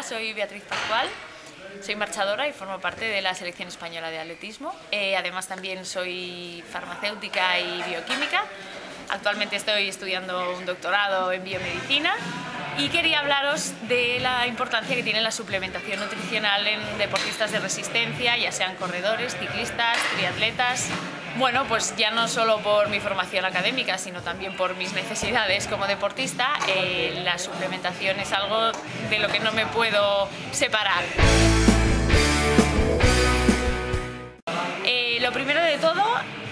Soy Beatriz Pascual, soy marchadora y formo parte de la selección española de atletismo. Eh, además también soy farmacéutica y bioquímica. Actualmente estoy estudiando un doctorado en biomedicina y quería hablaros de la importancia que tiene la suplementación nutricional en deportistas de resistencia, ya sean corredores, ciclistas, triatletas. Bueno, pues ya no solo por mi formación académica, sino también por mis necesidades como deportista, eh, la suplementación es algo de lo que no me puedo separar. Eh, lo primero de todo,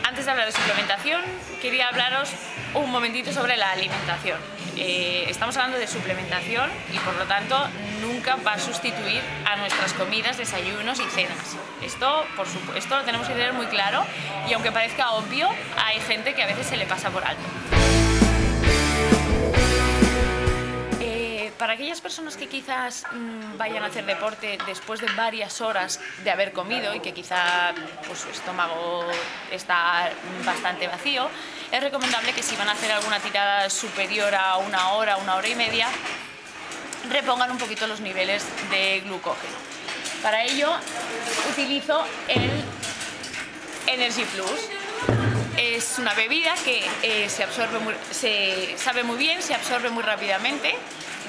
antes de hablar de suplementación, quería hablaros un momentito sobre la alimentación. Eh, estamos hablando de suplementación y por lo tanto nunca va a sustituir a nuestras comidas, desayunos y cenas. Esto, por esto lo tenemos que tener muy claro y aunque parezca obvio, hay gente que a veces se le pasa por alto. para aquellas personas que quizás mm, vayan a hacer deporte después de varias horas de haber comido y que quizá pues, su estómago está bastante vacío, es recomendable que si van a hacer alguna tirada superior a una hora, una hora y media, repongan un poquito los niveles de glucógeno. Para ello utilizo el Energy Plus. Es una bebida que eh, se, absorbe se sabe muy bien, se absorbe muy rápidamente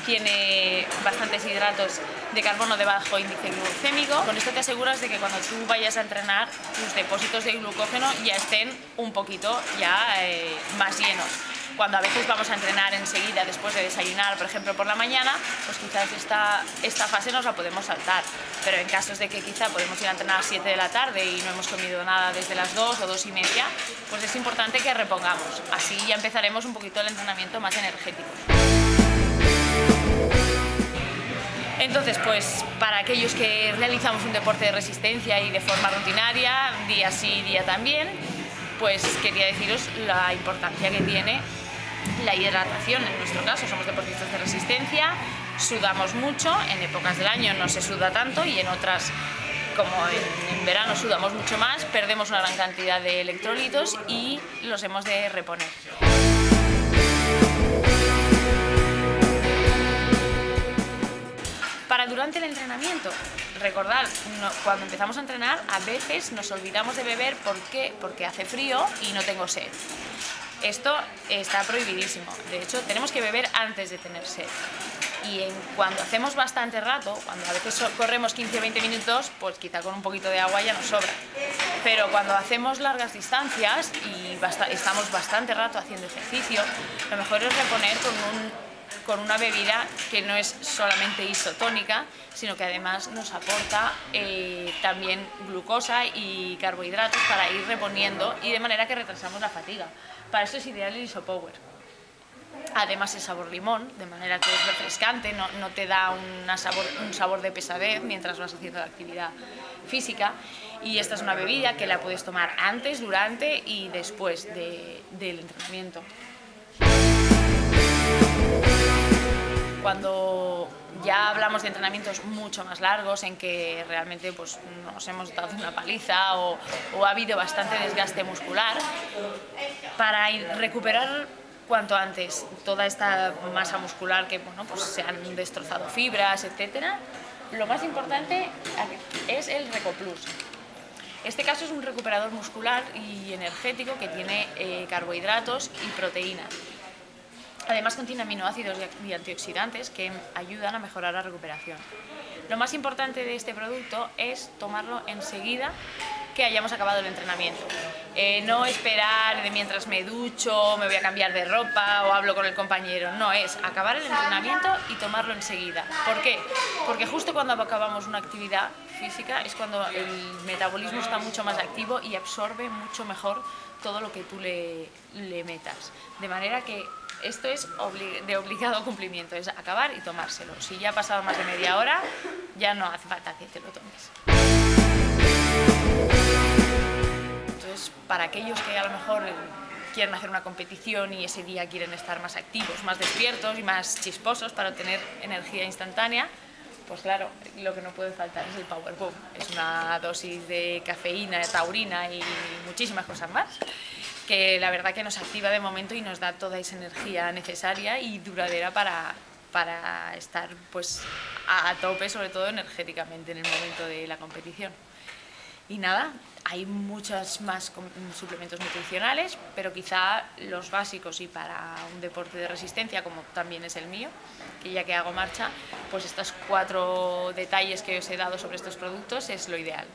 tiene bastantes hidratos de carbono de bajo índice glucémico. Con esto te aseguras de que cuando tú vayas a entrenar, tus depósitos de glucógeno ya estén un poquito ya eh, más llenos. Cuando a veces vamos a entrenar enseguida después de desayunar, por ejemplo por la mañana, pues quizás esta, esta fase nos la podemos saltar. Pero en casos de que quizá podemos ir a entrenar a las 7 de la tarde y no hemos comido nada desde las 2 o 2 y media, pues es importante que repongamos. Así ya empezaremos un poquito el entrenamiento más energético. Entonces, pues para aquellos que realizamos un deporte de resistencia y de forma rutinaria, día sí, día también, pues quería deciros la importancia que tiene la hidratación. En nuestro caso somos deportistas de resistencia, sudamos mucho, en épocas del año no se suda tanto y en otras como en, verano sudamos mucho más, perdemos una gran cantidad de electrolitos y los hemos de reponer. Para durante el entrenamiento, recordar, cuando empezamos a entrenar, a veces nos olvidamos de beber. Porque hace frío y no tengo sed. Esto está prohibidísimo. De hecho, tenemos que beber antes de tener sed. Y cuando hacemos bastante rato, cuando a veces corremos 15 o 20 minutos, pues quizá con un poquito de agua ya nos sobra. Pero cuando hacemos largas distancias y estamos bastante rato haciendo ejercicio, lo mejor es reponer con un con una bebida que no es solamente isotónica, sino que además nos aporta eh, también glucosa y carbohidratos para ir reponiendo y de manera que retrasamos la fatiga. Para eso es ideal el Isopower. Además es sabor limón, de manera que es refrescante, no, te da sabor, un sabor de pesadez mientras vas haciendo la actividad física. Y esta es una bebida que la puedes tomar antes, durante y después del entrenamiento. Cuando ya hablamos de entrenamientos mucho más largos en que realmente pues, nos hemos dado una paliza o, ha habido bastante desgaste muscular, para recuperar cuanto antes toda esta masa muscular que bueno, pues se han destrozado fibras, etc., lo más importante es el Recoplus. Este caso es un recuperador muscular y energético que tiene eh, carbohidratos y proteínas. Además contiene aminoácidos y antioxidantes que ayudan a mejorar la recuperación. Lo más importante de este producto es tomarlo enseguida que hayamos acabado el entrenamiento. Eh, no esperar de mientras me ducho, me voy a cambiar de ropa o hablo con el compañero. No, es acabar el entrenamiento y tomarlo enseguida. ¿Por qué? Porque justo cuando acabamos una actividad física es cuando el metabolismo está mucho más activo y absorbe mucho mejor todo lo que tú le, le metas. De manera que esto es de obligado cumplimiento, es acabar y tomárselo. Si ya ha pasado más de media hora, ya no hace falta que te lo tomes. Entonces, para aquellos que a lo mejor quieren hacer una competición y ese día quieren estar más activos, más despiertos y más chisposos para obtener energía instantánea, pues claro, lo que no puede faltar es el Power Boom. Es una dosis de cafeína, taurina y muchísimas cosas más que la verdad que nos activa de momento y nos da toda esa energía necesaria y duradera para, para estar pues a tope, sobre todo energéticamente en el momento de la competición. Y nada, hay muchos más suplementos nutricionales, pero quizá los básicos y para un deporte de resistencia, como también es el mío, que ya que hago marcha, pues estos cuatro detalles que os he dado sobre estos productos es lo ideal.